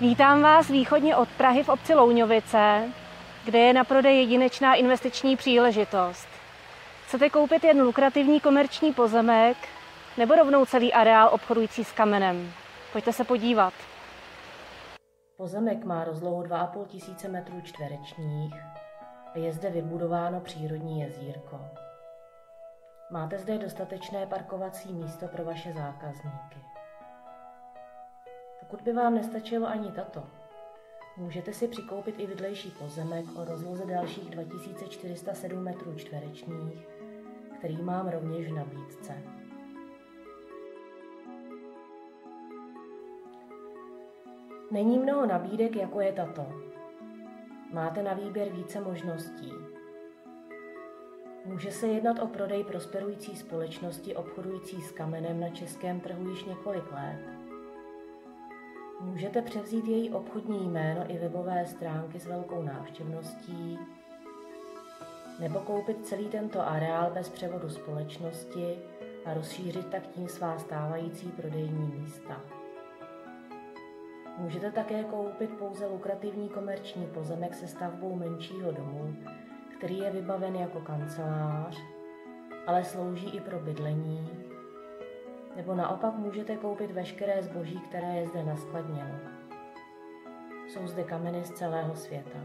Vítám vás východně od Prahy v obci Louňovice, kde je na prodej jedinečná investiční příležitost. Chcete koupit jen lukrativní komerční pozemek nebo rovnou celý areál obchodující s kamenem? Pojďte se podívat. Pozemek má rozlohu 2,5 tisíce metrů čtverečních a je zde vybudováno přírodní jezírko. Máte zde dostatečné parkovací místo pro vaše zákazníky. Pokud by vám nestačilo ani tato, můžete si přikoupit i vedlejší pozemek o rozloze dalších 2407 metrů čtverečních, který mám rovněž v nabídce. Není mnoho nabídek, jako je tato. Máte na výběr více možností. Může se jednat o prodej prosperující společnosti obchodující s kamenem na českém trhu již několik let. Můžete převzít její obchodní jméno i webové stránky s velkou návštěvností, nebo koupit celý tento areál bez převodu společnosti a rozšířit tak tím svá stávající prodejní místa. Můžete také koupit pouze lukrativní komerční pozemek se stavbou menšího domu, který je vybaven jako kancelář, ale slouží i pro bydlení, nebo naopak můžete koupit veškeré zboží, které je zde naskladněno. Jsou zde kameny z celého světa.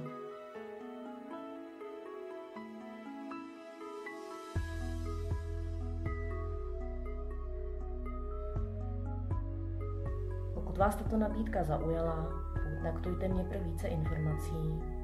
Pokud vás tato nabídka zaujala, kontaktujte mě pro více informací